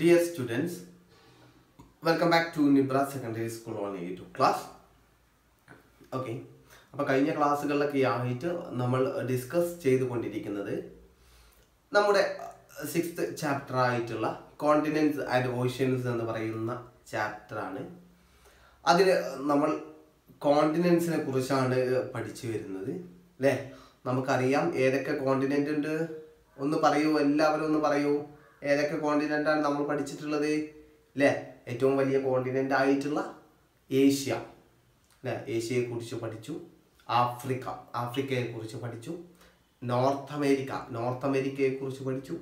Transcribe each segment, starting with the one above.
Dear students, welcome back to Nibra Secondary School on YouTube class. Okay അപ്പോൾ കഴിഞ്ഞ ക്ലാസ്സുകളിലൊക്കെ ആയിട്ട് നമ്മൾ ഡിസ്കസ് ചെയ്തുകൊണ്ടിരിക്കുന്നത് നമ്മുടെ സിക്സ്ത് ചാപ്റ്റർ ആയിട്ടുള്ള കോണ്ടിനെന്റ്സ് ആൻഡ് ഓഷ്യൻസ് എന്ന് പറയുന്ന ചാപ്റ്ററാണ് അതിൽ നമ്മൾ കോണ്ടിനെൻസിനെ കുറിച്ചാണ് പഠിച്ചു വരുന്നത്. അല്ലേ നമുക്കറിയാം ഏതൊക്കെ കോണ്ടിനെന്റ് ഉണ്ട്? ഒന്ന് പറയൂ എല്ലാവരും ഒന്ന് പറയൂ. ഏതൊക്കെ കോണ്ടിനെന്റാണ് നമ്മൾ പഠിച്ചിട്ടുള്ളത്? അല്ലേ ഏറ്റവും വലിയ കോണ്ടിനെന്റ് ആയിട്ടുള്ള ഏഷ്യ. അല്ലേ ഏഷ്യയെ കുറിച്ച് പഠിച്ചു. ആഫ്രിക്ക. ആഫ്രിക്കയെ കുറിച്ച് പഠിച്ചു. North America. നോർത്ത് അമേരിക്കയെ കുറിച്ച് പഠിച്ചു.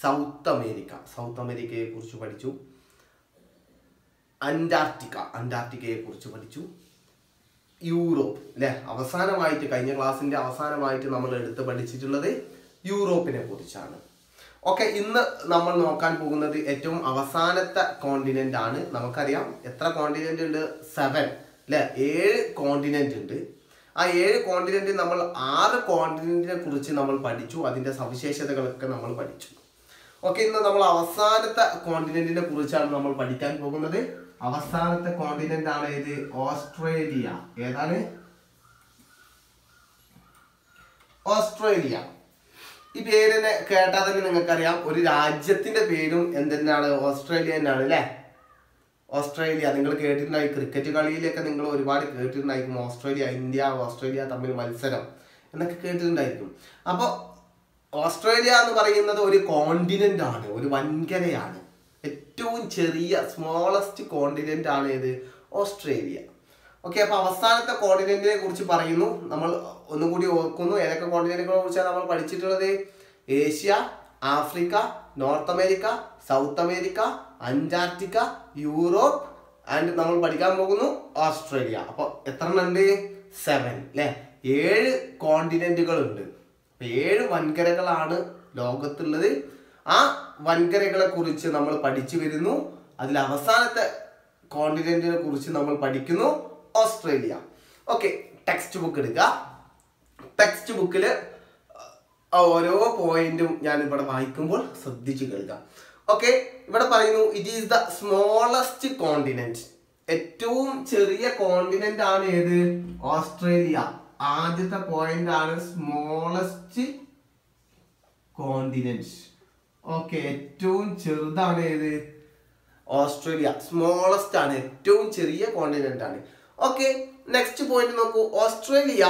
South America. സൗത്ത് അമേരിക്കയെ കുറിച്ച് പഠിച്ചു. അന്റാർട്ടിക്ക. അന്റാർട്ടിക്കയെ കുറിച്ച് പഠിച്ചു. യൂറോപ്പ്. അല്ലെ അവസാനമായിട്ട് കഴിഞ്ഞ ക്ലാസ്സിന്റെ അവസാനമായിട്ട് നമ്മൾ എടുത്ത് പഠിച്ചിട്ടുള്ളത് യൂറോപ്പിനെ കുറിച്ചാണ്. ഓക്കെ ഇന്ന് നമ്മൾ നോക്കാൻ പോകുന്നത് ഏറ്റവും അവസാനത്തെ കോണ്ടിനെന്റ് ആണ്. നമുക്കറിയാം എത്ര കോണ്ടിനെന്റ് ഉണ്ട്? സെവൻ അല്ലെ ഏഴ് കോണ്ടിനെന്റ് ഉണ്ട്. ആ ഏഴ് കോണ്ടിനെന്റ് നമ്മൾ ആറ് കോണ്ടിനെന്റിനെ കുറിച്ച് നമ്മൾ പഠിച്ചു. അതിന്റെ സവിശേഷതകളൊക്കെ നമ്മൾ പഠിച്ചു. ഓക്കെ ഇന്ന് നമ്മൾ അവസാനത്തെ കോണ്ടിനെന്റിനെ കുറിച്ചാണ് നമ്മൾ പഠിക്കാൻ പോകുന്നത്. അവസാനത്തെ കോണ്ടിനെന്റ് ആണ് ഏത്? ഓസ്ട്രേലിയ. ഏതാണ്? ഓസ്ട്രേലിയ. ഈ പേരിനെ കേട്ടാൽ തന്നെ നിങ്ങൾക്കറിയാം ഒരു രാജ്യത്തിന്റെ പേരും എന്തെന്നാണ്? ഓസ്ട്രേലിയ തന്നെയാണ് അല്ലേ? ഓസ്ട്രേലിയ നിങ്ങൾ കേട്ടിട്ടുണ്ടായി ക്രിക്കറ്റ് കളിയിലൊക്കെ നിങ്ങൾ ഒരുപാട് കേട്ടിട്ടുണ്ടായിരിക്കും ഓസ്ട്രേലിയ ഇന്ത്യ ഓസ്ട്രേലിയ തമ്മിൽ മത്സരം എന്നൊക്കെ കേട്ടിട്ടുണ്ടായിരിക്കും. അപ്പോൾ ഓസ്ട്രേലിയ എന്ന് പറയുന്നത് ഒരു കോണ്ടിനെന്റ് ആണ് ഒരു വൻകരയാണ്. ഏറ്റവും ചെറിയ സ്മോളസ്റ്റ് കോണ്ടിനെന്റ് ആണ് ഏത്? ഓസ്ട്രേലിയ. ഓക്കെ അപ്പൊ അവസാനത്തെ കോർഡിനേറ്റിനെ കുറിച്ച് പറയുന്നു. നമ്മൾ ഒന്നും കൂടി ഓർക്കുന്നു. ഏതൊക്കെ കോർഡിനേറ്റുകളെ കുറിച്ചാണ് നമ്മൾ പഠിച്ചിട്ടുള്ളത്? Asia Africa North America South America Antarctica Europe and നമ്മൾ പഠിക്കാൻ പോകുന്നു ഓസ്ട്രേലിയ. അപ്പോൾ എത്ര ഉണ്ട്? സെവൻ അല്ലെ ഏഴ് അപ്പൊ ഏഴ് വൻകരകളാണ് ലോകത്തുള്ളത്. ആ വൻകരകളെ കുറിച്ച് നമ്മൾ പഠിച്ചു വരുന്നു. അതിൽ അവസാനത്തെ കോണ്ടിനെന്റിനെ കുറിച്ച് നമ്മൾ പഠിക്കുന്നു. ഓസ്ട്രേലിയ. ഓക്കെ ടെക്സ്റ്റ് ബുക്ക് എടുക്കുക ടെക്സ്റ്റ് ബുക്കിൽ ഓരോ പോയിന്റും ഞാൻ ഇവിടെ വായിക്കുമ്പോൾ ശ്രദ്ധിച്ചു കേൾക്കാം. ഓക്കെ ഇവിടെ പറയുന്നു it is the smallest continent ഏറ്റവും ചെറിയ കോണ്ടിനെന്റ് ആണ് ഏത്? ഓസ്ട്രേലിയ. ആദ്യത്തെ പോയിന്റ് ആണ് സ്മോളസ്റ്റ് കോണ്ടിനെന്റ് ഓക്കെ ഏറ്റവും ചെറുതാണ് ഏത്? ഓസ്ട്രേലിയ. സ്മോളസ്റ്റ് ആണ് ഏറ്റവും ചെറിയ കോണ്ടിനെന്റ് ആണ്. ഓക്കെ നെക്സ്റ്റ് പോയിന്റ് നോക്കൂ. Australia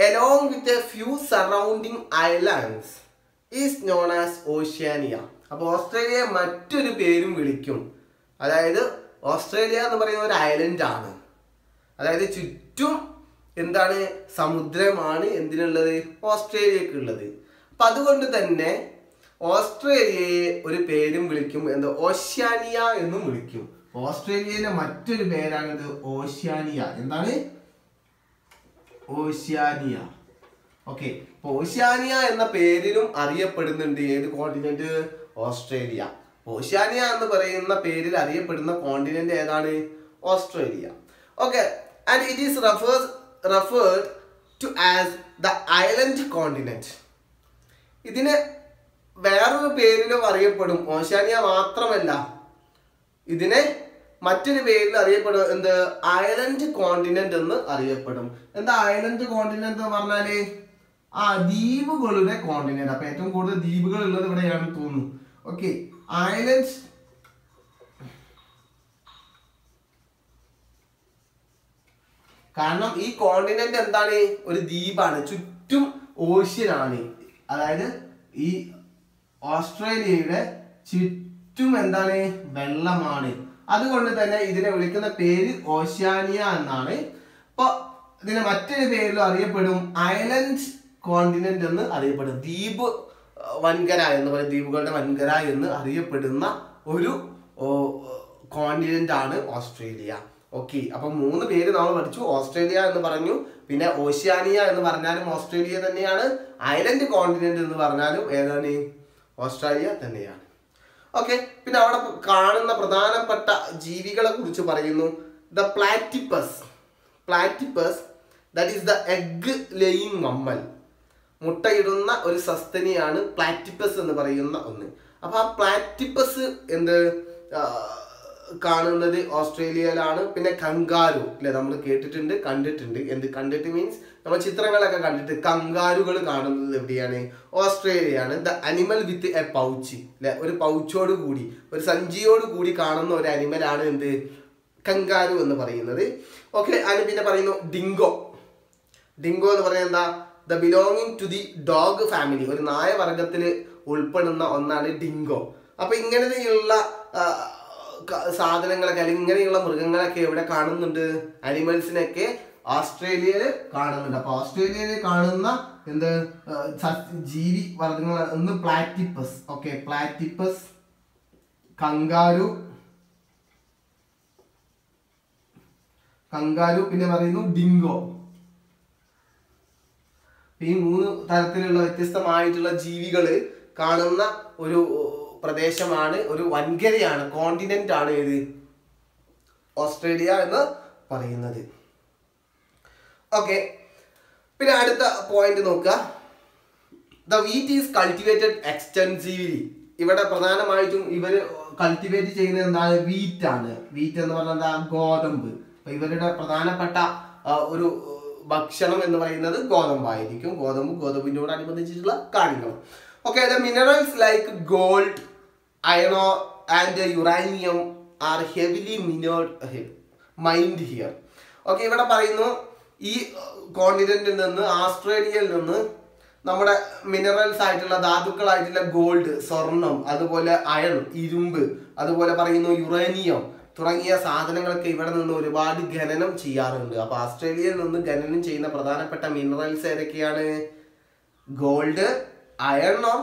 along with a few surrounding islands is known as Oceania അപ്പോൾ ഓസ്ട്രേലിയ മറ്റൊരു പേരും വിളിക്കും. അതായത് ഓസ്ട്രേലിയ എന്ന് പറയുന്ന ഒരു ഐലൻഡ് ആണ്. അതായത് ചുറ്റും എന്താണ് സമുദ്രമാണ് എന്തിനുള്ളത്? ഓസ്ട്രേലിയക്ക് ഉള്ളത്. അപ്പൊ അതുകൊണ്ട് തന്നെ ഓസ്ട്രേലിയയെ ഒരു പേരും വിളിക്കും എന്താ? ഓഷ്യാനിയ എന്നും വിളിക്കും. ഓസ്ട്രേലിയയിലെ മറ്റൊരു പേരാണിത് ഓഷ്യാനിയ. എന്താണ്? ഓഷ്യാനിയ. ഓക്കെ. ഓഷ്യാനിയ എന്ന പേരിലും അറിയപ്പെടുന്നുണ്ട് ഏത് കോണ്ടിനെന്റ് ഓസ്ട്രേലിയ. ഓഷ്യാനിയ എന്ന് പറയുന്ന പേരിൽ അറിയപ്പെടുന്ന കോണ്ടിനെന്റ് ഏതാണ്? Australia. Okay. And it is refers referred to as the island continent ഇതിന് വേറൊരു പേരിലും അറിയപ്പെടും. ഓഷ്യാനിയ മാത്രമല്ല. ഇതിനെ മറ്റൊരു പേരിൽ അറിയപ്പെടും എന്ത് അയലൻഡ് കോണ്ടിനെന്റ് എന്ന് അറിയപ്പെടും. എന്താ അയലൻഡ് കോണ്ടിനെന്റ് എന്ന് പറഞ്ഞാൽ? ആ ദ്വീപുകളുടെ കോണ്ടിനെന്റ് അപ്പൊ ഏറ്റവും കൂടുതൽ ദ്വീപുകൾ ഉള്ളത് ഇവിടെയാണ് തോന്നുന്നു. ഓക്കെ അയലൻഡ് കാരണം ഈ കോണ്ടിനെന്റ് എന്താണ്? ഒരു ദ്വീപാണ്. ചുറ്റും ഓഷ്യനാണ് അതായത് ഈ ഓസ്ട്രേലിയയുടെ ചുറ്റും എന്താണ്? വെള്ളമാണ്. അതുകൊണ്ട് തന്നെ ഇതിനെ വിളിക്കുന്ന പേര് ഓഷ്യാനിയ എന്നാണ്. ഇപ്പൊ ഇതിനെ മറ്റൊരു പേരിലും അറിയപ്പെടും. ഐലൻഡ് കോണ്ടിനെന്റ് എന്ന് അറിയപ്പെടും. ദ്വീപ് വൻകര എന്ന് പറയും. ദ്വീപുകളുടെ വൻകര എന്ന് അറിയപ്പെടുന്ന ഒരു കോണ്ടിനെന്റ് ആണ് ഓസ്ട്രേലിയ. ഓക്കെ. അപ്പൊ മൂന്ന് പേര് നമ്മൾ പഠിച്ചു. ഓസ്ട്രേലിയ എന്ന് പറഞ്ഞു. പിന്നെ ഓഷ്യാനിയ എന്ന് പറഞ്ഞാലും ഓസ്ട്രേലിയ തന്നെയാണ്. ഐലൻഡ് കോണ്ടിനെന്റ് എന്ന് പറഞ്ഞാലും ഏതാണ്? ഓസ്ട്രേലിയ തന്നെയാണ്. ഓക്കെ പിന്നെ അവിടെ കാണുന്ന പ്രധാനപ്പെട്ട ജീവികളെ കുറിച്ച് പറയുന്നു. The platypus platypus that is the egg laying mammal മുട്ടയിടുന്ന ഒരു സസ്തനിയാണ് പ്ലാറ്റിപ്പസ് എന്ന് പറയുന്ന ഒന്ന്. അപ്പൊ ആ പ്ലാറ്റിപ്പസ് എന്ത് കാണുന്നത് ഓസ്ട്രേലിയയിലാണ്. പിന്നെ കങ്കാരു അല്ലെ നമ്മൾ കേട്ടിട്ടുണ്ട് കണ്ടിട്ടുണ്ട്. എന്ത് കണ്ടിട്ട് മീൻസ് നമ്മൾ ചിത്രങ്ങളൊക്കെ കണ്ടിട്ട് കങ്കാരുകൾ കാണുന്നത് എവിടെയാണ്? ഓസ്ട്രേലിയയാണ്. The animal with a pouch. അല്ലെ ഒരു പൗച്ചോട് കൂടി ഒരു സഞ്ചിയോട് കൂടി കാണുന്ന ഒരു അനിമലാണ് എന്ത്? കങ്കാരു എന്ന് പറയുന്നത്. ഓക്കെ അതിന് പിന്നെ പറയുന്നു ഡിങ്കോ. ഡിങ്കോ എന്ന് പറയുന്നത് എന്താ? The belonging to the dog family. ഒരു നായ വർഗത്തിൽ ഉൾപ്പെടുന്ന ഒന്നാണ് ഡിങ്കോ. അപ്പൊ ഇങ്ങനെയുള്ള സാധനങ്ങളൊക്കെ അല്ലെങ്കിൽ ഇങ്ങനെയുള്ള മൃഗങ്ങളൊക്കെ എവിടെ കാണുന്നുണ്ട്? അനിമൽസിനൊക്കെ ഓസ്ട്രേലിയയിൽ കാണുന്നുണ്ട്. അപ്പൊ ഓസ്ട്രേലിയയിൽ കാണുന്ന എന്ത് ജീവി വർഗങ്ങൾ ഒന്ന് platypus. Okay platypus kangaroo kangaroo പിന്നെ പറയുന്നു ഡിങ്കോ. ഈ മൂന്ന് തരത്തിലുള്ള വ്യത്യസ്തമായിട്ടുള്ള ജീവികൾ കാണുന്ന ഒരു പ്രദേശമാണ് ഒരു വൻകരയാണ് കോണ്ടിനെന്റ് ആണ് ഏത്? ഓസ്ട്രേലിയ എന്ന് പറയുന്നത്. ഓക്കെ പിന്നെ അടുത്ത പോയിന്റ് നോക്കുക. The wheat is cultivated extensively ഇവിടെ പ്രധാനമായിട്ടും ഇവർ കൾട്ടിവേറ്റ് ചെയ്യുന്നത് എന്താണ് വീറ്റ് ആണ്. വീറ്റ് എന്ന് പറഞ്ഞാൽ എന്താ? ഗോതമ്പ്. ഇവരുടെ പ്രധാനപ്പെട്ട ഒരു ഭക്ഷണം എന്ന് പറയുന്നത് ഗോതമ്പായിരിക്കും. ഗോതമ്പ് ഗോതമ്പിനോട് അനുബന്ധിച്ചിട്ടുള്ള കാര്യങ്ങൾ okay the minerals like gold അയണോ and uranium are heavily mined mined here okay ഇവിടെ പറയുന്നു ഈ കോണ്ടിനെന്റിൽ നിന്ന് ആസ്ട്രേലിയയിൽ നിന്ന് നമ്മുടെ മിനറൽസ് ആയിട്ടുള്ള ധാതുക്കളായിട്ടുള്ള ഗോൾഡ് സ്വർണം അതുപോലെ അയൺ ഇരുമ്പ് അതുപോലെ പറയുന്നു യുറേനിയം തുടങ്ങിയ സാധനങ്ങളൊക്കെ ഇവിടെ നിന്ന് ഒരുപാട് ഖനനം ചെയ്യാറുണ്ട്. അപ്പൊ ആസ്ട്രേലിയയിൽ നിന്ന് ഖനനം ചെയ്യുന്ന പ്രധാനപ്പെട്ട മിനറൽസ് ഏതൊക്കെയാണ്? ഗോൾഡ് അയണോ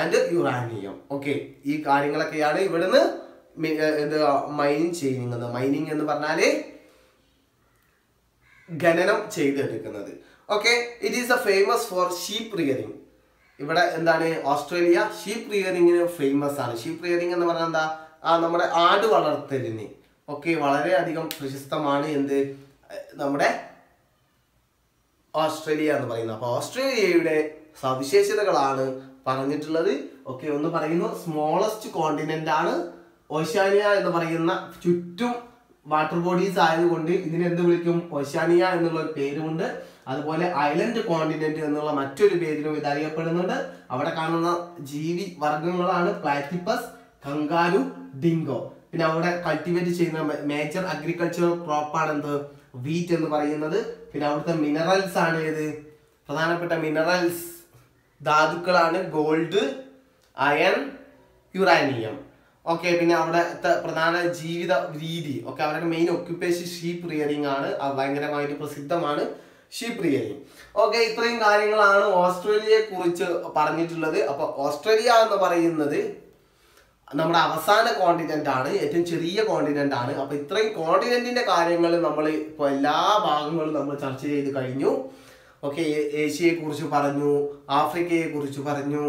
ആൻഡ് യുറാനിയം ഓക്കെ ഈ കാര്യങ്ങളൊക്കെയാണ് ഇവിടുന്ന് ഇത് മൈൻ ചെയ്യുന്നത്. മൈനിങ് എന്ന് പറഞ്ഞാൽ ഖനനം ചെയ്തെടുക്കുന്നത്. Okay it is a famous for sheep rearing ഇവിടെ എന്താണ്? ഓസ്ട്രേലിയ ഷീപ്പ് റിയറിംഗിന് ഫേമസ് ആണ്. ഷീപ്പ് റിയറിംഗ് എന്ന് പറഞ്ഞാൽ എന്താ? ആ നമ്മുടെ ആട് വളർത്തലിന്. ഒക്കെ വളരെയധികം പ്രശസ്തമാണ് എന്ത്? നമ്മുടെ ഓസ്ട്രേലിയ എന്ന് പറയുന്നത്. അപ്പോൾ ഓസ്ട്രേലിയയുടെ സവിശേഷതകളാണ് പറഞ്ഞിട്ടുള്ളത്. ഓക്കെ ഒന്ന് പറയുന്നു. സ്മോളസ്റ്റ് കോണ്ടിനെന്റ് ആണ് ഓഷ്യാനിയ എന്ന് പറയുന്ന ചുറ്റും വാട്ടർ ബോഡീസ് ആയതുകൊണ്ട് ഇതിനെ എന്ത് വിളിക്കും? ഓഷ്യാനിയ എന്നുള്ള ഒരു പേരുമുണ്ട്. അതുപോലെ ഐലൻഡ് കോണ്ടിനെന്റ് എന്നുള്ള മറ്റൊരു പേരിലും ഇത് അറിയപ്പെടുന്നുണ്ട്. അവിടെ കാണുന്ന ജീവി വർഗങ്ങളാണ് പ്ലാറ്റിപ്പസ് കങ്കാരു ഡിങ്കോ പിന്നെ അവിടെ കൾട്ടിവേറ്റ് ചെയ്യുന്ന മേജർ അഗ്രികൾച്ചറൽ ക്രോപ്പാണ് എന്ത് വീറ്റ് എന്ന് പറയുന്നത്. പിന്നെ അവിടുത്തെ മിനറൽസ് ആണ് ഏത്? പ്രധാനപ്പെട്ട മിനറൽസ് ധാതുക്കളാണ് ഗോൾഡ് അയൺ യുറാനിയം ഓക്കെ പിന്നെ അവിടുത്തെ പ്രധാന ജീവിത രീതി. ഓക്കെ അവരുടെ മെയിൻ ഒക്യുപ്പേഷൻ ഷീപ്പ് റിയറിംഗ് ആണ്. ഭയങ്കരമായിട്ട് പ്രസിദ്ധമാണ് ഷീപ്പ് റിയറിംഗ് ഓക്കെ ഇത്രയും കാര്യങ്ങളാണ് ഓസ്ട്രേലിയയെ കുറിച്ച് പറഞ്ഞിട്ടുള്ളത്. അപ്പൊ ഓസ്ട്രേലിയ എന്ന് പറയുന്നത് നമ്മുടെ അവസാന കോണ്ടിനെന്റ് ആണ്. ഏറ്റവും ചെറിയ കോണ്ടിനെന്റ് ആണ്. അപ്പൊ ഇത്രയും കോണ്ടിനെന്റിന്റെ കാര്യങ്ങൾ നമ്മൾ ഇപ്പോൾ എല്ലാ ഭാഗങ്ങളും നമ്മൾ ചർച്ച ചെയ്ത് കഴിഞ്ഞു. ഓക്കെ ഏഷ്യയെ കുറിച്ച് പറഞ്ഞു ആഫ്രിക്കയെ കുറിച്ച് പറഞ്ഞു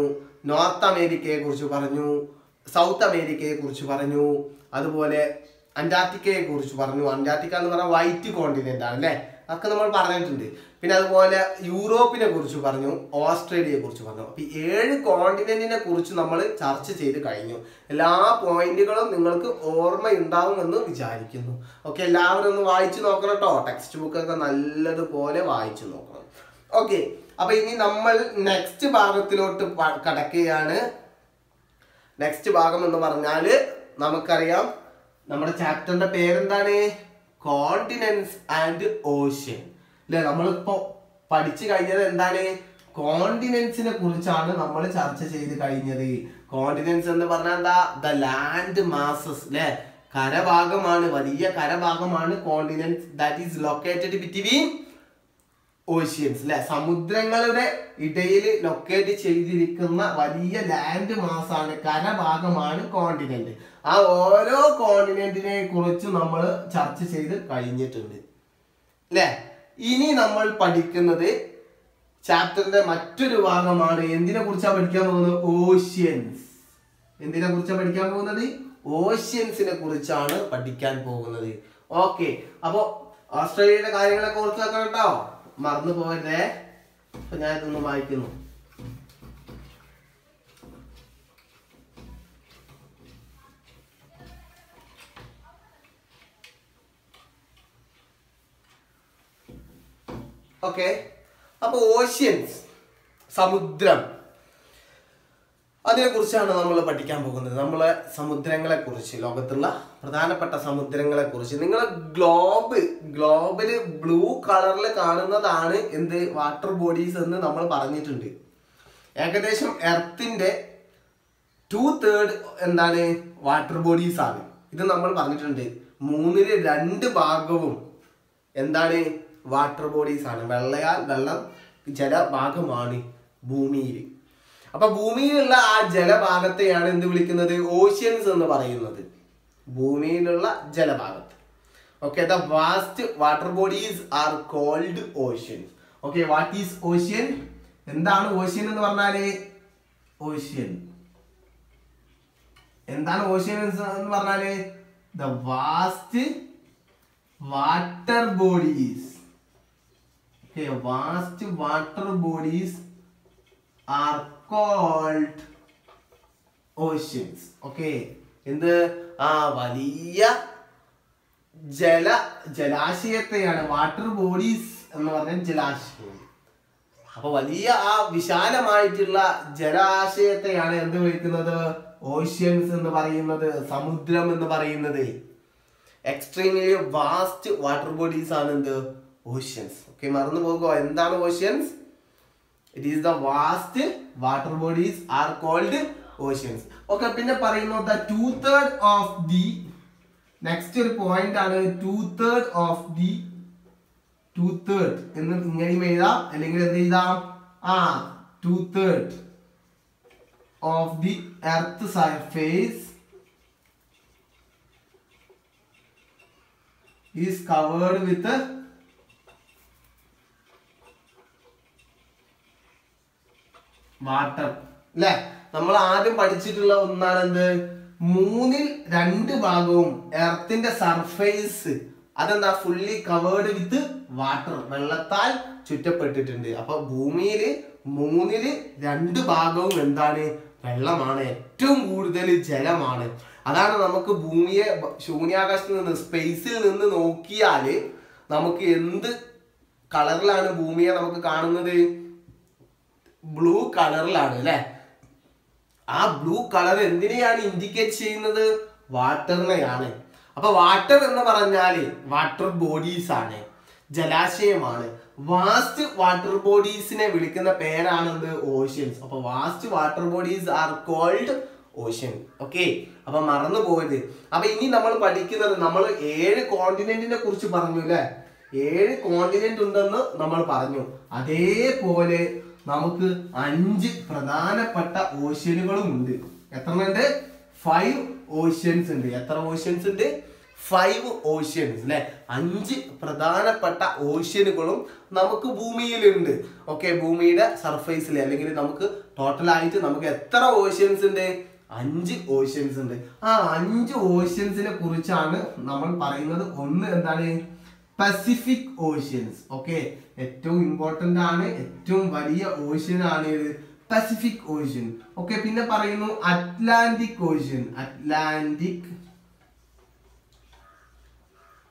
നോർത്ത് അമേരിക്കയെ കുറിച്ച് പറഞ്ഞു സൗത്ത് അമേരിക്കയെ കുറിച്ച് പറഞ്ഞു അതുപോലെ അന്റാർട്ടിക്കയെ കുറിച്ച് പറഞ്ഞു. അന്റാർട്ടിക്ക എന്ന് പറഞ്ഞാൽ വൈറ്റ് കോണ്ടിനെന്റ് ആണ് അല്ലേ? അതൊക്കെ നമ്മൾ പറഞ്ഞിട്ടുണ്ട്. പിന്നെ അതുപോലെ യൂറോപ്പിനെ കുറിച്ച് പറഞ്ഞു ഓസ്ട്രേലിയയെ കുറിച്ച് പറഞ്ഞു. അപ്പൊ ഏഴ് കോണ്ടിനെന്റിനെ കുറിച്ച് നമ്മൾ ചർച്ച ചെയ്ത് കഴിഞ്ഞു. എല്ലാ പോയിന്റുകളും നിങ്ങൾക്ക് ഓർമ്മയുണ്ടാവുമെന്ന് വിചാരിക്കുന്നു. ഓക്കെ എല്ലാവരും ഒന്ന് വായിച്ചു നോക്കണം കേട്ടോ ടെക്സ്റ്റ് ബുക്കൊക്കെ നല്ലതുപോലെ വായിച്ചു നോക്കണം. ഓക്കെ അപ്പൊ ഇനി നമ്മൾ നെക്സ്റ്റ് ഭാഗത്തിലോട്ട് കടക്കുകയാണ്. നെക്സ്റ്റ് ഭാഗം എന്ന് പറഞ്ഞാൽ നമുക്കറിയാം നമ്മുടെ ചാപ്റ്ററിന്റെ പേരെന്താണ്? കോണ്ടിനൻസ് ആൻഡ് ഓഷ്യൻ അല്ലെ നമ്മളിപ്പോ പഠിച്ചു കഴിഞ്ഞത് എന്താണ്? കോണ്ടിനെൻസിനെ കുറിച്ചാണ് നമ്മൾ ചർച്ച ചെയ്ത് കഴിഞ്ഞത്. കോണ്ടിനെൻസ് എന്ന് പറഞ്ഞാൽ എന്താ? ദ ലാൻഡ് മാസസ് അല്ലെ കരഭാഗമാണ് വലിയ കരഭാഗമാണ് continents that is located between oceans അല്ലെ സമുദ്രങ്ങളുടെ ഇടയിൽ ലൊക്കേറ്റ് ചെയ്തിരിക്കുന്ന വലിയ ലാൻഡ് മാസാണ് കരഭാഗമാണ് കോണ്ടിനെന്റ് ആ ഓരോ കോണ്ടിനെന്റിനെ കുറിച്ച് നമ്മൾ ചർച്ച ചെയ്ത് കഴിഞ്ഞിട്ടുണ്ട്. അല്ലെ ഇനി നമ്മൾ പഠിക്കുന്നത് ചാപ്റ്ററിന്റെ മറ്റൊരു ഭാഗമാണ്. എന്തിനെ കുറിച്ചാണ് പഠിക്കാൻ പോകുന്നത്? ഓഷ്യൻസ് എന്തിനെ കുറിച്ചാണ് പഠിക്കാൻ പോകുന്നത്? ഓഷ്യൻസിനെ കുറിച്ചാണ് പഠിക്കാൻ പോകുന്നത്. ഓക്കെ അപ്പോ ഓസ്ട്രേലിയയുടെ കാര്യങ്ങളെ ഓർത്ത് വെക്കണം കേട്ടോ മറന്നു പോകരുതേ അപ്പൊ ഞാൻ ഇതൊന്ന് വായിക്കുന്നു. ഓക്കെ അപ്പോൾ ഓഷ്യൻസ് സമുദ്രം. അതിനെ കുറിച്ചാണ് നമ്മൾ പഠിക്കാൻ പോകുന്നത്. നമ്മളെ സമുദ്രങ്ങളെക്കുറിച്ച് ലോകത്തുള്ള പ്രധാനപ്പെട്ട സമുദ്രങ്ങളെക്കുറിച്ച്. നിങ്ങൾ ഗ്ലോബ് ഗ്ലോബിൽ ബ്ലൂ കളറിൽ കാണുന്നതാണ് എന്ത്? വാട്ടർ ബോഡീസ് എന്ന് നമ്മൾ പറഞ്ഞിട്ടുണ്ട്. ഏകദേശം എർത്തിന്റെ ടു തേർഡ് എന്താണ്? വാട്ടർ ബോഡീസ് ആണ്. ഇത് നമ്മൾ പറഞ്ഞിട്ടുണ്ട്. മൂന്നിൽ രണ്ട് ഭാഗവും എന്താണ്? വാട്ടർ ബോഡീസ് ആണ്. വെള്ളയാൽ വെള്ളം ജലഭാഗമാണ് ഭൂമിയിൽ അപ്പൊ ഭൂമിയിലുള്ള ആ ജലഭാഗത്തെയാണ് എന്ത് വിളിക്കുന്നത്? ഓഷ്യൻസ് എന്ന് പറയുന്നത്. ഭൂമിയിലുള്ള ജലഭാഗത്ത്. Okay the vast water bodies are called oceans okay what is ocean എന്താണ് ഓഷ്യൻ എന്ന് പറഞ്ഞാൽ? ഓഷ്യൻ എന്താണ് ഓഷ്യൻ എന്ന് പറഞ്ഞാൽ? The vast water bodies vast water bodies are called oceans okay എന്ത്? ആ വലിയ ജല ജലാശയത്തെയാണ്. വാട്ടർ ബോഡീസ് എന്ന് പറഞ്ഞാൽ ജലാശയം. അപ്പൊ വലിയ ആ വിശാലമായിട്ടുള്ള ജലാശയത്തെയാണ് എന്ത് വിളിക്കുന്നത്? ഓഷ്യൻസ് എന്ന് പറയുന്നത് സമുദ്രം എന്ന് പറയുന്നത്. എക്സ്ട്രീംലി വാസ്റ്റ് വാട്ടർ ബോഡീസ് ആണ് എന്ത്? ഓഷ്യൻസ് ഓക്കെ മറന്നു പോകുക എന്താണ് oceans it is the vast water bodies are called oceans okay പിന്നെ പറയുന്നു the two third of the next ഒരു പോയിന്റ് ആണ് two third of the two third എന്ന് ഇങ്ങനെയും എഴുതാം അല്ലെങ്കിൽ എന്ത് എഴുതാം? ആ two third of the earth surface is covered with water അല്ലെ നമ്മൾ ആദ്യം പഠിച്ചിട്ടുള്ള ഒന്നാണ് എന്ത് മൂന്നിൽ രണ്ട് ഭാഗവും എർത്തിന്റെ സർഫേസ്. അതെന്താ? ഫുള്ളി കവേർഡ് വിത്ത് വാട്ടർ വെള്ളത്താൽ ചുറ്റപ്പെട്ടിട്ടുണ്ട്. അപ്പൊ ഭൂമിയിൽ മൂന്നിൽ രണ്ട് ഭാഗവും എന്താണ്? വെള്ളമാണ്. ഏറ്റവും കൂടുതൽ ജലമാണ്. അതാണ് നമുക്ക് ഭൂമിയെ ശൂന്യാകാശത്ത് നിന്ന് സ്പേസിൽ നിന്ന് നോക്കിയാൽ നമുക്ക് എന്ത് കളറിലാണ് ഭൂമിയെ നമുക്ക് കാണുന്നത്? ബ്ലൂ കളറിലാണ് അല്ലെ? ആ ബ്ലൂ കളർ എന്തിനെയാണ് ഇൻഡിക്കേറ്റ് ചെയ്യുന്നത്? വാട്ടറിനെയാണ് അപ്പൊ വാട്ടർ എന്ന് പറഞ്ഞാൽ വാട്ടർ ബോഡീസ് ആണ് ജലാശയമാണ്. വാസ്റ്റ് വാട്ടർ ബോഡീസിനെ വിളിക്കുന്ന പേരാണ് എന്ത് ഓഷ്യൻസ് അപ്പൊ vast water bodies are called ocean okay അപ്പൊ മറന്നു പോയത് അപ്പൊ ഇനി നമ്മൾ പഠിക്കുന്നത് നമ്മൾ ഏഴ് കോണ്ടിനെന്റിനെ കുറിച്ച് പറഞ്ഞു അല്ലെ? ഏഴ് കോണ്ടിനെന്റ് ഉണ്ടെന്ന് നമ്മൾ പറഞ്ഞു. അതേപോലെ നമുക്ക് അഞ്ച് പ്രധാനപ്പെട്ട ഓഷ്യനുകളും ഉണ്ട്. എത്ര ഉണ്ട് ഫൈവ് ഓഷ്യൻസ് ഉണ്ട്. എത്ര ഓഷ്യൻസ് ഉണ്ട്? ഫൈവ് ഓഷ്യൻസ് അല്ലെ? അഞ്ച് പ്രധാനപ്പെട്ട ഓഷ്യനുകളും നമുക്ക് ഭൂമിയിലുണ്ട്. ഓക്കെ ഭൂമിയുടെ സർഫേസിൽ അല്ലെങ്കിൽ നമുക്ക് ടോട്ടലായിട്ട് നമുക്ക് എത്ര ഓഷ്യൻസ് ഉണ്ട്? അഞ്ച് ഓഷ്യൻസ് ഉണ്ട്. ആ അഞ്ച് ഓഷ്യൻസിനെ കുറിച്ചാണ് നമ്മൾ പറയുന്നത്. ഒന്ന് എന്താണ്? പസിഫിക് ഓഷ്യൻസ് ഓക്കെ ഏറ്റവും ഇമ്പോർട്ടന്റ് ആണ് ഏറ്റവും വലിയ ഓഷ്യൻ ആണ് ഇത് പസിഫിക് ഓഷ്യൻ ഓക്കെ പിന്നെ പറയുന്നു Atlantic ocean Atlantic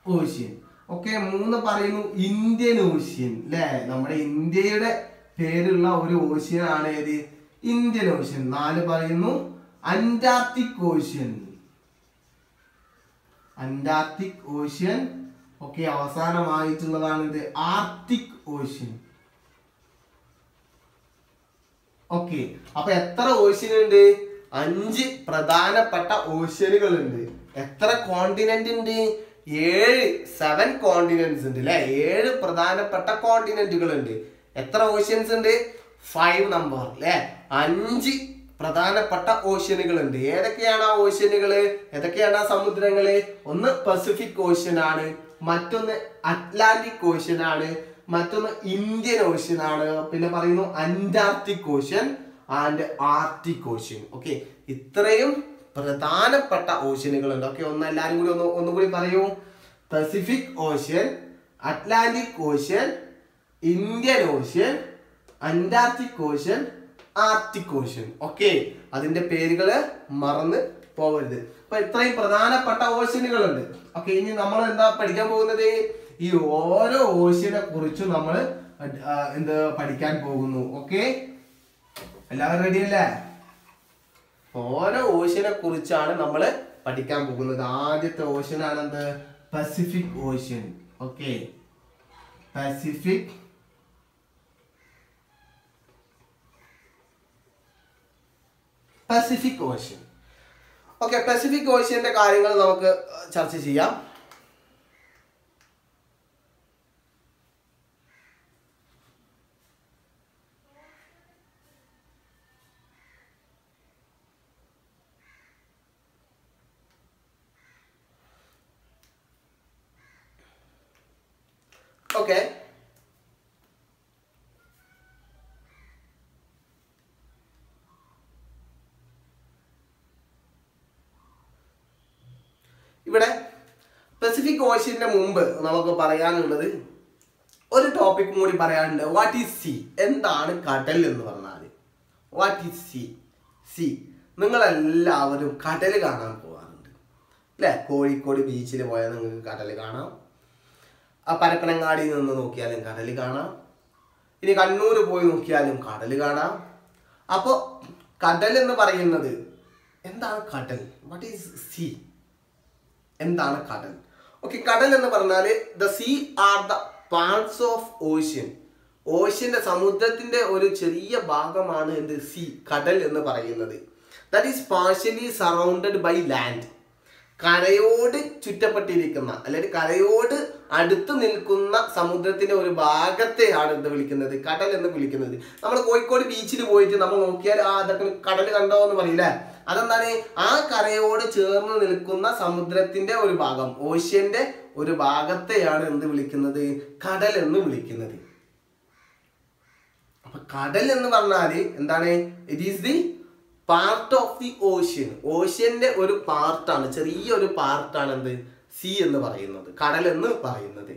ocean okay മൂന്ന് പറയുന്നു ഇന്ത്യൻ ഓഷ്യൻ അല്ലേ നമ്മുടെ ഇന്ത്യയുടെ പേരുള്ള ഒരു ഓഷ്യൻ ആണ് ഏത്? ഇന്ത്യൻ ഓഷ്യൻ നാല് പറയുന്നു Antarctic ocean Antarctic ocean okay അവസാനമായിട്ടുള്ളതാണ് ഇത് ആർട്ടിക് ഓഷ്യൻ. ഓക്കെ അപ്പൊ എത്ര ഓഷ്യൻ ഉണ്ട് അഞ്ച് പ്രധാനപ്പെട്ട ഓഷ്യനുകൾ ഉണ്ട് എത്ര കോണ്ടിനെന്റ് ഉണ്ട്? ഏഴ് സെവൻ കോണ്ടിനെന്റ്സ് ഉണ്ട് അല്ലെ? ഏഴ് പ്രധാനപ്പെട്ട കോണ്ടിനെന്റുകൾ ഉണ്ട് എത്ര ഓഷ്യൻസ് ഉണ്ട്? ഫൈവ് നമ്പർ അല്ലെ? അഞ്ച് പ്രധാനപ്പെട്ട ഓഷ്യനുകൾ ഉണ്ട് ഏതൊക്കെയാണ് ആ ഓഷ്യനുകൾ ഏതൊക്കെയാണ് ആ സമുദ്രങ്ങൾ? ഒന്ന് പസഫിക് ഓഷ്യൻ ആണ്. മറ്റൊന്ന് അറ്റ്ലാന്റിക് ഓഷ്യൻ ആണ് മറ്റൊന്ന് ഇന്ത്യൻ ഓഷ്യൻ ആണ്. പിന്നെ പറയുന്നു Antarctic ocean and Arctic ocean okay ഇത്രയും പ്രധാനപ്പെട്ട ഓഷ്യനുകൾ ഉണ്ട്. ഓക്കെ ഒന്ന് എല്ലാരും കൂടി ഒന്ന് ഒന്നുകൂടി പറയൂ. Pacific ocean Atlantic ocean Indian ocean Antarctic ocean Arctic ocean okay അതിന്റെ പേരുകൾ മറന്ന് പോകരുത്. അപ്പൊ ഇത്രയും പ്രധാനപ്പെട്ട ഓഷ്യനുകളുണ്ട്. ഓക്കെ ഇനി നമ്മൾ എന്താ പഠിക്കാൻ പോകുന്നത്? ഈ ഓരോ ഓഷ്യനെ കുറിച്ചും നമ്മൾ എന്ത് പഠിക്കാൻ പോകുന്നു. ഓക്കെ? എല്ലാവരും റെഡി അല്ലേ? ഓരോ ഓഷ്യനെ കുറിച്ചാണ് നമ്മൾ പഠിക്കാൻ പോകുന്നത്. ആദ്യത്തെ ഓഷ്യൻ എന്ത് Pacific ocean okay? Pacific Pacific ocean okay Pacific ഓഷ്യന്റെ കാര്യങ്ങൾ നമുക്ക് ചർച്ച ചെയ്യാം ഓക്കെ ഇവിടെ പസഫിക് ഓഷ്യന്റെ മുമ്പ് നമുക്ക് പറയാനുള്ളത് ഒരു ടോപ്പിക്കും കൂടി പറയാനുണ്ട്. വാട്ട് ഈസ് സി എന്താണ് കടൽ എന്ന് പറഞ്ഞാൽ? വാട്ട് ഈസ് സി സി നിങ്ങളെല്ലാവരും കടൽ കാണാൻ പോകാറുണ്ട് അല്ലേ കോഴിക്കോട് ബീച്ചിൽ പോയാൽ നിങ്ങൾക്ക് കടൽ കാണാം. ആ പരപ്പനങ്ങാടിയിൽ നിന്ന് നോക്കിയാലും കടൽ കാണാം. ഇനി കണ്ണൂർ പോയി നോക്കിയാലും കടൽ കാണാം. അപ്പോൾ കടൽ എന്ന് പറയുന്നത് എന്താണ് കടൽ? വാട്ട് ഈസ് സി എന്താണ് കടൽ? ഓക്കെ കടൽ എന്ന് പറഞ്ഞാൽ the sea are the parts of ocean ഓഷ്യന്റെ സമുദ്രത്തിന്റെ ഒരു ചെറിയ ഭാഗമാണ് എന്ത്? സീ കടൽ എന്ന് പറയുന്നത്. That is partially surrounded by land കരയോട് ചുറ്റപ്പെട്ടിരിക്കുന്ന അല്ലെങ്കിൽ കരയോട് അടുത്ത് നിൽക്കുന്ന സമുദ്രത്തിന്റെ ഒരു ഭാഗത്തെയാണ് എന്ത് വിളിക്കുന്നത്? കടൽ എന്ന് വിളിക്കുന്നത്. നമ്മൾ കോഴിക്കോട് ബീച്ചിൽ പോയിട്ട് നമ്മൾ നോക്കിയാൽ ആ അതൊക്കെ കടൽ കണ്ടോ എന്ന് പറയില്ലേ? അതെന്താണ്? ആ കരയോട് ചേർന്ന് നിൽക്കുന്ന സമുദ്രത്തിന്റെ ഒരു ഭാഗം ഓഷ്യന്റെ ഒരു ഭാഗത്തെയാണ് എന്ത് വിളിക്കുന്നത്? കടൽ എന്ന് വിളിക്കുന്നത്. അപ്പൊ കടൽ എന്ന് പറഞ്ഞാൽ എന്താണ്? It is the part of the ocean ഓഷ്യന്റെ ഒരു പാർട്ടാണ് ചെറിയൊരു പാർട്ടാണ് എന്ത്? സി എന്ന് പറയുന്നത്. കടൽ എന്ന് പറയുന്നത്.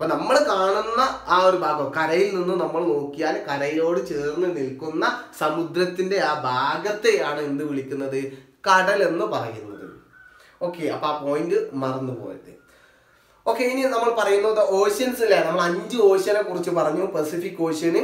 അപ്പൊ നമ്മൾ കാണുന്ന ആ ഒരു ഭാഗം കരയിൽ നിന്ന് നമ്മൾ നോക്കിയാൽ കരയോട് ചേർന്ന് നിൽക്കുന്ന സമുദ്രത്തിന്റെ ആ ഭാഗത്തെയാണ് എന്ത് വിളിക്കുന്നത്? കടൽ എന്ന് പറയുന്നത്. ഓക്കെ അപ്പൊ ആ പോയിന്റ് മറന്നു പോയത്. ഓക്കെ ഇനി നമ്മൾ പറയുന്നത് ഓഷ്യൻസ് അല്ലേ നമ്മൾ അഞ്ച് ഓഷ്യനെ കുറിച്ച് പറഞ്ഞു. Pacific ocean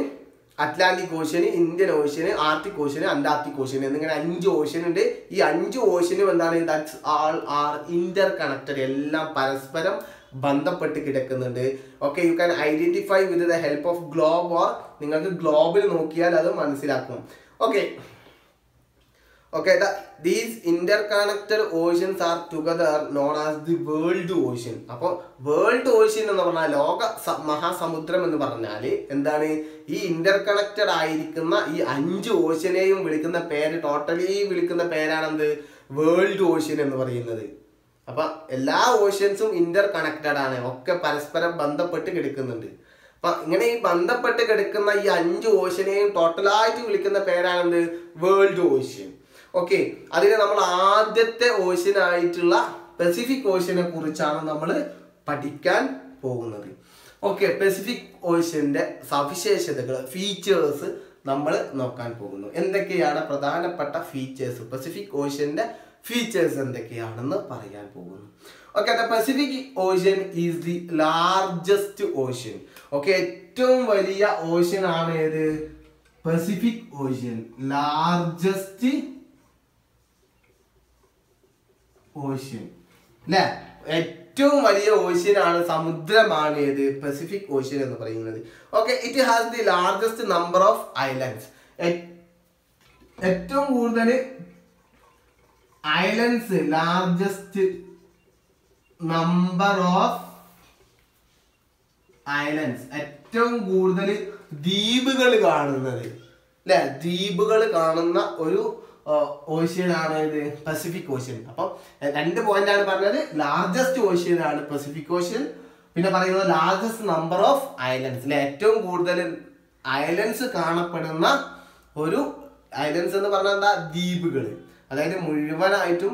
Atlantic ocean Indian ocean Arctic ocean Antarctic ocean എന്നിങ്ങനെ അഞ്ച് ഓഷ്യൻ ഉണ്ട്. ഈ അഞ്ച് ഓഷ്യനും എന്താണ്? That's all are interconnected എല്ലാം പരസ്പരം ബന്ധപ്പെട്ട് കിടക്കുന്നുണ്ട്. Okay you can identify with the help of globe or നിങ്ങൾക്ക് ഗ്ലോബിൽ നോക്കിയാൽ അത് മനസ്സിലാക്കും. Okay okay these interconnected oceans are together known as the world ocean അപ്പോൾ വേൾഡ് ഓഷ്യൻ എന്ന് പറഞ്ഞാൽ ലോക മഹാസമുദ്രം എന്ന് പറഞ്ഞാൽ എന്താണ്? ഈ ഇന്റർ കണക്റ്റഡ് ആയിരിക്കുന്ന ഈ അഞ്ച് ഓഷ്യനെയും വിളിക്കുന്ന പേര് ടോട്ടലി വിളിക്കുന്ന പേരാണെന്ത്? വേൾഡ് ഓഷ്യൻ എന്ന് പറയുന്നത്. അപ്പൊ എല്ലാ ഓഷ്യൻസും ഇന്റർ കണക്റ്റഡ് ആണ്. ഒക്കെ പരസ്പരം ബന്ധപ്പെട്ട് കിടക്കുന്നുണ്ട്. അപ്പൊ ഇങ്ങനെ ഈ ബന്ധപ്പെട്ട് കിടക്കുന്ന ഈ അഞ്ച് ഓഷ്യനെയും ടോട്ടലായിട്ട് വിളിക്കുന്ന പേരാണെന്ത്? വേൾഡ് ഓഷ്യൻ ഓക്കെ അതിന് നമ്മൾ ആദ്യത്തെ ഓഷ്യൻ ആയിട്ടുള്ള പസഫിക് ഓഷ്യനെ കുറിച്ചാണ് നമ്മൾ പഠിക്കാൻ പോകുന്നത്. ഓക്കെ പസഫിക് ഓഷ്യന്റെ സവിശേഷതകൾ ഫീച്ചേഴ്സ് നമ്മൾ നോക്കാൻ പോകുന്നു. എന്തൊക്കെയാണ് പ്രധാനപ്പെട്ട ഫീച്ചേഴ്സ് പസഫിക് ഓഷ്യന്റെ ഫീച്ചേഴ്സ് എന്തൊക്കെയാണെന്ന് പറയാൻ പോകുന്നു. Okay the Pacific ocean is the largest ocean okay ഏറ്റവും വലിയ ഓഷ്യൻ ആണ് ഏത്? പസിഫിക് ഓഷ്യൻ ലാർജസ്റ്റ് ഓഷ്യൻ അല്ലേ ഏറ്റവും വലിയ ഓഷ്യൻ ആണ് സമുദ്രമാണ് ഏത്? പസിഫിക് ഓഷ്യൻ എന്ന് പറയുന്നത്. Okay it has the largest number of islands ഏറ്റവും കൂടുതൽ islands largest number of islands ഏറ്റവും കൂടുതൽ ദ്വീപുകൾ കാണുന്നത്. അല്ലെ ദ്വീപുകൾ കാണുന്ന ഒരു ഓഷ്യൻ ആണ് ഇത്. പസഫിക് ഓഷ്യൻ അപ്പം രണ്ട് പോയിന്റ് ആണ് പറഞ്ഞത്. ലാർജസ്റ്റ് ഓഷ്യൻ ആണ് പസഫിക് ഓഷ്യൻ പിന്നെ പറയുന്നത് ലാർജസ്റ്റ് നമ്പർ ഓഫ് ഐലൻഡ്സ് അല്ലെ ഏറ്റവും കൂടുതൽ ഐലൻഡ്സ് കാണപ്പെടുന്ന ഒരു ഐലൻഡ്സ് എന്ന് പറഞ്ഞാൽ എന്താ? ദ്വീപുകൾ. അതായത് മുഴുവനായിട്ടും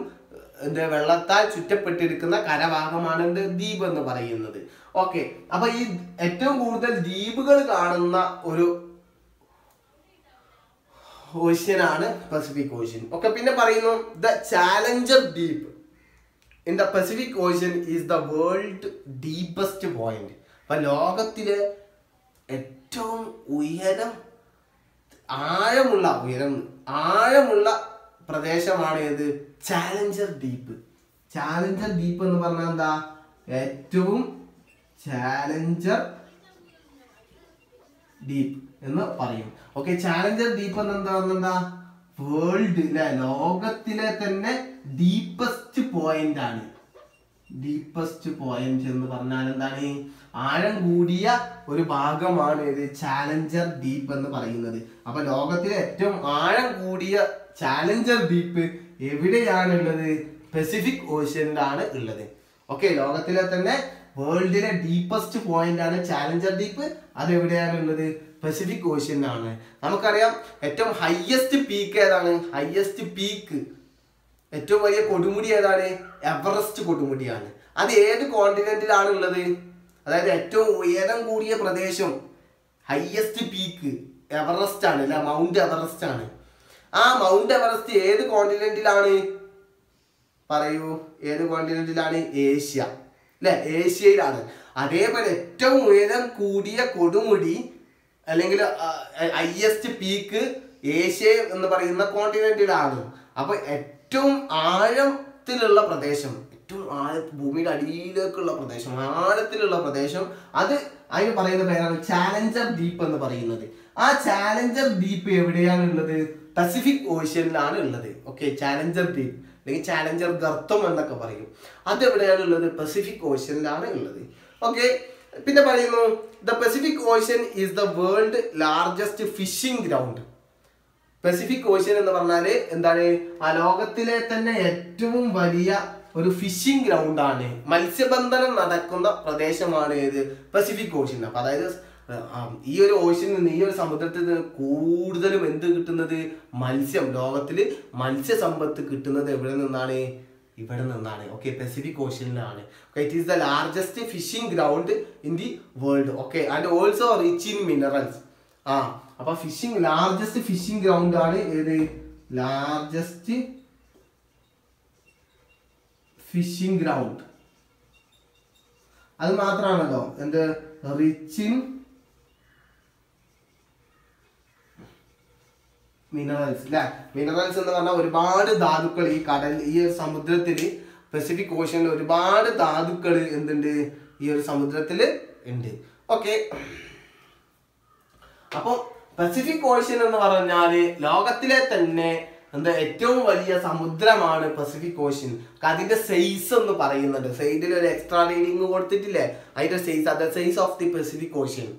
എന്ത് വെള്ളത്താൽ ചുറ്റപ്പെട്ടിരിക്കുന്ന കരഭാഗമാണ് എന്ത്? ദ്വീപ് എന്ന് പറയുന്നത്. ഓക്കെ അപ്പൊ ഈ ഏറ്റവും കൂടുതൽ ദ്വീപുകൾ കാണുന്ന ഒരു ഓഷ്യനാണ് പസഫിക് ഓഷ്യൻ ഓക്കെ പിന്നെ പറയുന്നു ദ ചാലഞ്ചർ ദ്വീപ് in the Pacific ocean is the world deepest point അപ്പൊ ലോകത്തിലെ ഏറ്റവും ഉയരം ആഴമുള്ള ഉയരം ആഴമുള്ള പ്രദേശമാണ് ഏത്? ചാലഞ്ചർ ദ്വീപ്. ചാലഞ്ചർ ദ്വീപ് എന്ന് പറഞ്ഞാൽ എന്താ? ഏറ്റവും ചാലഞ്ചർ ദ്വീപ് എന്ന് പറയും. ഓക്കെ ചാലഞ്ചർ ദ്വീപ് എന്ന് എന്താ? എന്താ? വേൾഡ് ലോകത്തിലെ തന്നെ ഡീപ്പസ്റ്റ് പോയിന്റ് ആണ്. ഡീപ്പസ്റ്റ് പോയിന്റ് എന്ന് പറഞ്ഞാൽ എന്താണ്? ആഴം കൂടിയ ഒരു ഭാഗമാണ് ഇത് ചാലഞ്ചർ ഡീപ്പ് എന്ന് പറയുന്നത്. അപ്പൊ ലോകത്തിലെ ഏറ്റവും ആഴം കൂടിയ ചാലഞ്ചർ ഡീപ്പ് എവിടെയാണുള്ളത്? പെസിഫിക് ഓഷ്യനിലാണ് ഉള്ളത്. ഓക്കെ ലോകത്തിലെ തന്നെ വേൾഡിലെ ഡീപ്പസ്റ്റ് പോയിന്റ് ആണ് ചാലഞ്ചർ ഡീപ്പ് അത് എവിടെയാണ് ഉള്ളത് പസഫിക് ഓഷ്യനിലാണ് നമുക്കറിയാം ഏറ്റവും ഹയ്യസ്റ്റ് പീക്ക് ഏതാണ്? ഹയ്യസ്റ്റ് പീക്ക് ഏറ്റവും വലിയ കൊടുമുടി ഏതാണ്? എവറസ്റ്റ് കൊടുമുടിയാണ്. അത് ഏത് കോണ്ടിനെന്റിലാണ് ഉള്ളത് അതായത് ഏറ്റവും ഉയരം കൂടിയ പ്രദേശം ഹയസ്റ്റ് പീക്ക് എവറസ്റ്റ് ആണ് അല്ല? മൗണ്ട് എവറസ്റ്റ് ആണ്. ആ മൗണ്ട് എവറസ്റ്റ് ഏത് കോണ്ടിനെന്റിലാണ് പറയൂ. ഏത് കോണ്ടിനെന്റിലാണ് ഏഷ്യ. അല്ലെ? ഏഷ്യയിലാണ്. അതേപോലെ ഏറ്റവും ഉയരം കൂടിയ കൊടുമുടി അല്ലെങ്കിൽ ഹയസ്റ്റ് പീക്ക് ഏഷ്യ എന്ന് പറയുന്ന കോണ്ടിനെന്റിലാണ് അപ്പൊ ഏറ്റവും ആഴത്തിലുള്ള പ്രദേശം ഏറ്റവും ആഴ ഭൂമിയുടെ അടിയിലേക്കുള്ള പ്രദേശം ആഴത്തിലുള്ള പ്രദേശം അത് അതിന് പറയുന്ന പേരാണ് ചാലഞ്ചർ ദ്വീപ് എന്ന് പറയുന്നത്. ആ ചാലഞ്ചർ എവിടെയാണ് ഉള്ളത് പസഫിക് ഓഷ്യനിലാണ് ഉള്ളത്. ഓക്കെ ചാലഞ്ചർ ദ്വീപ് അല്ലെങ്കിൽ ചാലഞ്ചർ ഗർത്തം എന്നൊക്കെ പറയും. അത് എവിടെയാണ് ഉള്ളത് പസഫിക് ഓഷ്യനിലാണ് ഉള്ളത്. ഓക്കെ പിന്നെ പറയുന്നു the Pacific ocean is the world largest fishing ground Pacific ocean എന്ന് പറഞ്ഞാൽ എന്താണ്? ആ ലോകത്തിലെ തന്നെ ഏറ്റവും വലിയ ഒരു ഫിഷിംഗ് ഗ്രൗണ്ട് ആണ്. മത്സ്യബന്ധനം നടക്കുന്ന പ്രദേശമാണ് ഏത്? പസഫിക് ഓഷ്യൻ അപ്പൊ അതായത് ഈ ഒരു ഓഷ്യനിൽ നിന്ന് ഈ ഒരു സമുദ്രത്തിൽ നിന്ന് കൂടുതലും എന്ത് കിട്ടുന്നത്? മത്സ്യം. ലോകത്തിൽ മത്സ്യസമ്പത്ത് കിട്ടുന്നത് എവിടെ നിന്നാണ്? ഇവിടെ നിന്നാണ്. Okay Pacific ഓഷ്യനിലാണ് it is the largest fishing ground in the world okay and also rich in minerals ആ അപ്പൊ ഫിഷിംഗ് ലാർജസ്റ്റ് ഫിഷിംഗ് ഗ്രൗണ്ട് ആണ് ഏത്? ലാർജസ്റ്റ് ഫിഷിംഗ് ഗ്രൗണ്ട് അത് മാത്രമാണല്ലോ. എന്ത്? റിച്ച് ഇൻ മിനറൽസ് അല്ലെ മിനറൽസ് എന്ന് പറഞ്ഞാൽ ഒരുപാട് ധാതുക്കൾ ഈ കടൽ ഈ ഒരു സമുദ്രത്തിൽ പസഫിക് ഓഷ്യനിൽ ഒരുപാട് ധാതുക്കൾ എന്തുണ്ട്? ഈ ഒരു സമുദ്രത്തിൽ ഉണ്ട്. ഓക്കെ അപ്പോൾ പസഫിക് ഓഷ്യൻ എന്ന് പറഞ്ഞാൽ ലോകത്തിലെ തന്നെ എന്താ ഏറ്റവും വലിയ സമുദ്രമാണ് പസഫിക് ഓഷ്യൻ അതിന്റെ സൈസ് എന്ന് പറയുന്നുണ്ട്. സൈഡിൽ ഒരു എക്സ്ട്രാ റീഡിങ് കൊടുത്തിട്ടില്ലേ? അതിന്റെ സൈസ് അത് size of the Pacific ocean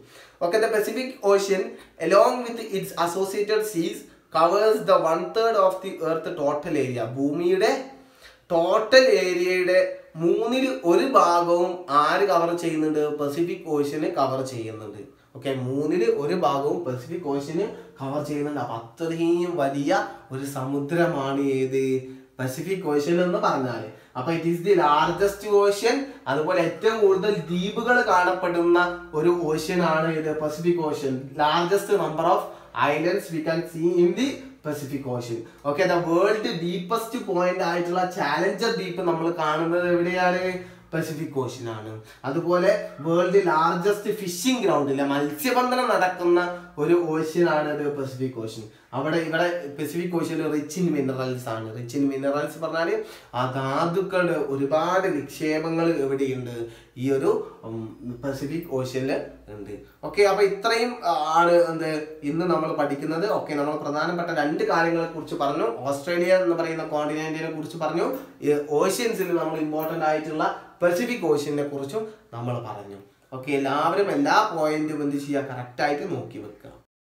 okay the Pacific ocean along with its associated seas covers the one third of the earth total area ഭൂമിയുടെ ടോട്ടൽ ഏരിയയുടെ മൂന്നിൽ ഒരു ഭാഗവും ആര് കവർ ചെയ്യുന്നുണ്ട്? പസിഫിക് ഓഷ്യന് കവർ ചെയ്യുന്നുണ്ട്. ഓക്കെ മൂന്നിൽ ഒരു ഭാഗവും പസഫിക് ഓഷ്യന് കവർ ചെയ്യുന്നുണ്ട്. അപ്പൊ അത്രയും വലിയ ഒരു സമുദ്രമാണ് ഏത്? പസഫിക് ഓഷ്യൻ എന്ന് പറഞ്ഞാൽ അപ്പൊ it is the largest ocean അതുപോലെ ഏറ്റവും കൂടുതൽ ദ്വീപുകൾ കാണപ്പെടുന്ന ഒരു ഓഷ്യൻ ആണ് ഇത് Pacific ocean largest number of islands we can see in the Pacific ocean okay the world deepest point ആയിട്ടുള്ള ചാലഞ്ചർ ഡീപ്പ് നമ്മൾ കാണുന്നത് എവിടെയാണ്? പസഫിക് ഓഷ്യനാണ് അതുപോലെ വേൾഡ് ലാർജസ്റ്റ് ഫിഷിംഗ് ഗ്രൗണ്ട് ഇല്ല മത്സ്യബന്ധനം നടക്കുന്ന ഒരു ഓഷ്യനാണ് ഇത് പസഫിക് ഓഷ്യൻ അവിടെ ഇവിടെ Pacific ocean rich in minerals ആണ്. റിച്ച് ഇൻ മിനറൽസ് പറഞ്ഞാൽ ആ ധാതുക്കളുടെ ഒരുപാട് നിക്ഷേപങ്ങൾ എവിടെയുണ്ട്? ഈ ഒരു പസഫിക് ഓഷ്യനിൽ ഉണ്ട്. ഓക്കെ അപ്പൊ ഇത്രയും ആണ് എന്ത് ഇന്ന് നമ്മൾ പഠിക്കുന്നത്. ഓക്കെ നമ്മൾ പ്രധാനപ്പെട്ട രണ്ട് കാര്യങ്ങളെ കുറിച്ച് പറഞ്ഞു. ഓസ്ട്രേലിയ എന്ന് പറയുന്ന കോണ്ടിനെന്റിനെ കുറിച്ച് പറഞ്ഞു. ഓഷ്യൻസിൽ നമ്മൾ ഇമ്പോർട്ടന്റ് ആയിട്ടുള്ള പസഫിക് ഓഷ്യനെ കുറിച്ചും നമ്മൾ പറഞ്ഞു. ഓക്കെ എല്ലാവരും എല്ലാ പോയിന്റും എന്ത് ചെയ്യുക? കറക്റ്റായിട്ട് നോക്കി വെക്കുക.